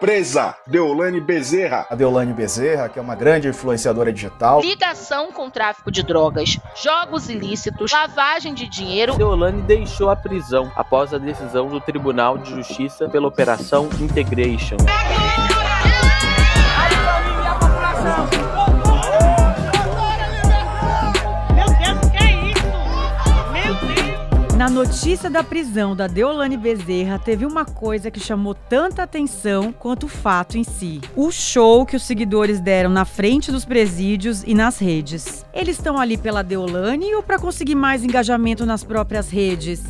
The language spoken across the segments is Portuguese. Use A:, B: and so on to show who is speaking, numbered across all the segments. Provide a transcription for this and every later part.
A: Presa, Deolane Bezerra.
B: A Deolane Bezerra, que é uma grande influenciadora digital.
C: Ligação com tráfico de drogas, jogos ilícitos, lavagem de dinheiro.
D: Deolane deixou a prisão após a decisão do Tribunal de Justiça pela Operação Integration.
E: Na notícia da prisão da Deolane Bezerra, teve uma coisa que chamou tanta atenção quanto o fato em si: o show que os seguidores deram na frente dos presídios e nas redes. Eles estão ali pela Deolane ou para conseguir mais engajamento nas próprias redes?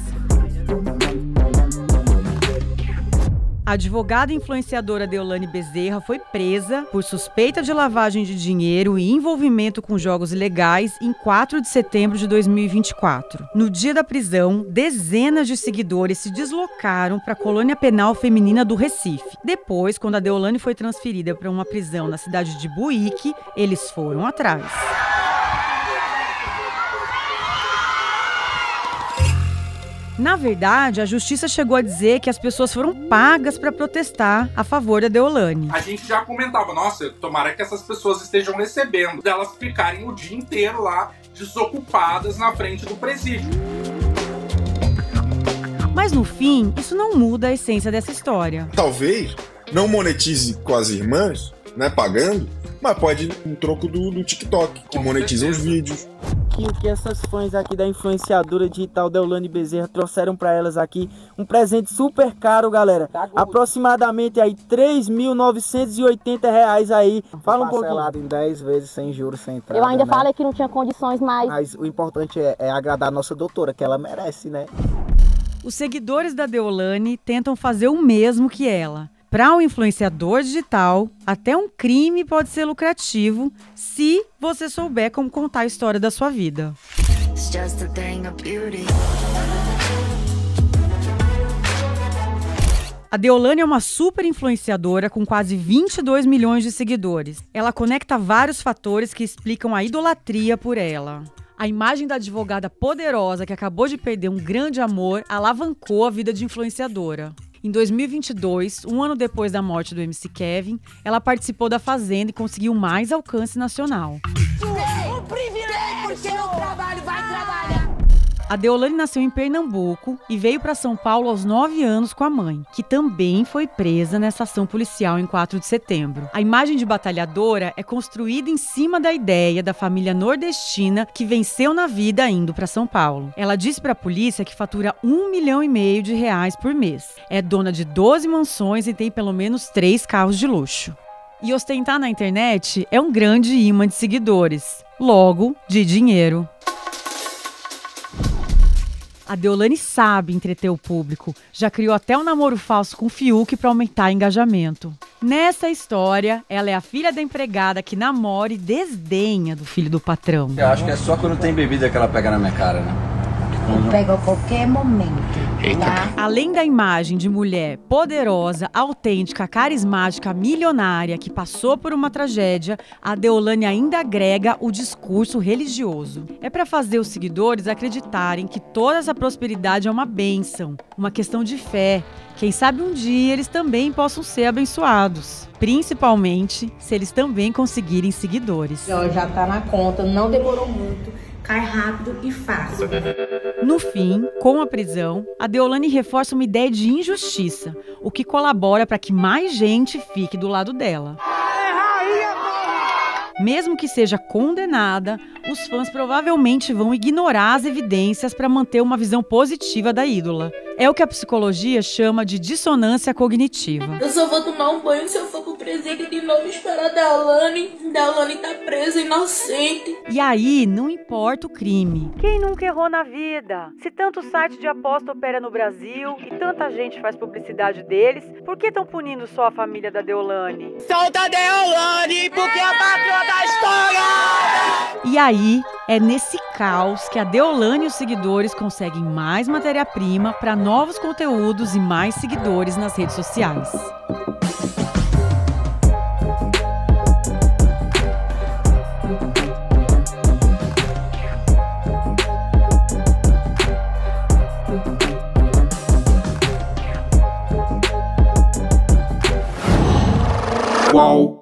E: A advogada influenciadora Deolane Bezerra foi presa por suspeita de lavagem de dinheiro e envolvimento com jogos ilegais em 4 de setembro de 2024. No dia da prisão, dezenas de seguidores se deslocaram para a colônia penal feminina do Recife. Depois, quando a Deolane foi transferida para uma prisão na cidade de Buíque, eles foram atrás. Na verdade, a justiça chegou a dizer que as pessoas foram pagas para protestar a favor da Deolane.
F: A gente já comentava, nossa, tomara que essas pessoas estejam recebendo, delas ficarem o dia inteiro lá desocupadas na frente do presídio.
E: Mas no fim, isso não muda a essência dessa história.
A: Talvez não monetize com as irmãs, né, pagando, mas pode um troco do, do TikTok, que
F: Com
A: monetiza os
F: certeza.
A: vídeos.
G: Que o que essas fãs aqui da influenciadora digital Deolane Bezerra trouxeram para elas aqui um presente super caro, galera. Aproximadamente aí 3.980 reais aí. Fala um pouquinho.
H: Parcelado em 10 vezes sem juros, sem entrada.
I: Eu ainda
H: né?
I: falei que não tinha condições, mas
H: Mas o importante é, é agradar a nossa doutora, que ela merece, né?
E: Os seguidores da Deolane tentam fazer o mesmo que ela. Para um influenciador digital, até um crime pode ser lucrativo se você souber como contar a história da sua vida.
J: A
E: Deolane é uma super influenciadora com quase 22 milhões de seguidores. Ela conecta vários fatores que explicam a idolatria por ela. A imagem da advogada poderosa que acabou de perder um grande amor alavancou a vida de influenciadora. Em 2022, um ano depois da morte do MC Kevin, ela participou da Fazenda e conseguiu mais alcance nacional.
J: Um privilégio, porque eu trabalho.
E: A Deolane nasceu em Pernambuco e veio para São Paulo aos 9 anos com a mãe, que também foi presa nessa ação policial em 4 de setembro. A imagem de batalhadora é construída em cima da ideia da família nordestina que venceu na vida indo para São Paulo. Ela disse para a polícia que fatura um milhão e meio de reais por mês. É dona de 12 mansões e tem pelo menos três carros de luxo. E ostentar na internet é um grande imã de seguidores, logo de dinheiro. A Deolane sabe entreter o público. Já criou até um namoro falso com o Fiuk para aumentar engajamento. Nessa história, ela é a filha da empregada que namora e desdenha do filho do patrão.
K: Eu acho que é só quando tem bebida que ela pega na minha cara, né?
J: Pega a qualquer momento. Tá?
E: Além da imagem de mulher poderosa, autêntica, carismática, milionária que passou por uma tragédia, a Deolane ainda agrega o discurso religioso. É para fazer os seguidores acreditarem que toda essa prosperidade é uma bênção, uma questão de fé. Quem sabe um dia eles também possam ser abençoados. Principalmente se eles também conseguirem seguidores.
L: Já tá na conta, não demorou muito, cai rápido e fácil.
E: No fim, com a prisão, a Deolane reforça uma ideia de injustiça, o que colabora para que mais gente fique do lado dela. Mesmo que seja condenada, os fãs provavelmente vão ignorar as evidências para manter uma visão positiva da ídola. É o que a psicologia chama de dissonância cognitiva.
L: Eu só vou tomar um banho se eu for pro presídio de novo esperar a Deolane. Deolane tá presa, inocente.
E: E aí, não importa o crime. Quem nunca errou na vida? Se tanto site de aposta opera no Brasil e tanta gente faz publicidade deles, por que estão punindo só a família da Deolane?
G: Solta a Deolane, porque é a patroa da história!
E: E aí, é nesse caos que a Deolane e os seguidores conseguem mais matéria-prima para novos conteúdos e mais seguidores nas redes sociais.
F: Uau.